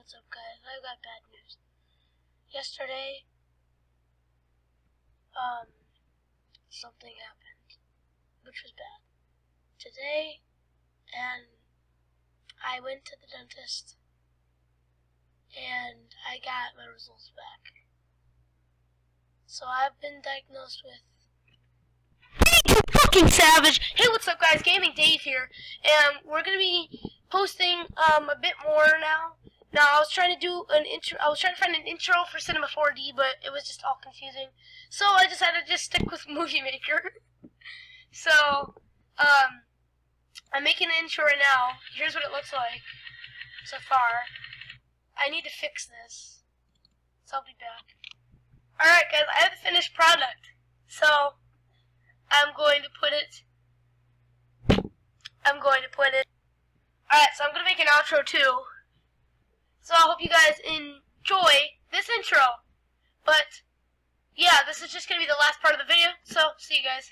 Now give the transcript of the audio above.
what's up guys? I got bad news. Yesterday, um, something happened, which was bad. Today, and I went to the dentist, and I got my results back. So I've been diagnosed with you fucking savage! Hey, what's up, guys? Gaming Dave here, and we're gonna be posting um a bit more now. Now, I was trying to do an intro. I was trying to find an intro for Cinema 4D, but it was just all confusing. So I decided to just stick with Movie Maker. so, um, I'm making an intro right now. Here's what it looks like so far. I need to fix this, so I'll be back. All right, guys. I have the finished product, so I'm going to put it. I'm going to put it. All right, so I'm gonna make an outro too. So I hope you guys enjoy this intro. But, yeah, this is just going to be the last part of the video, so see you guys.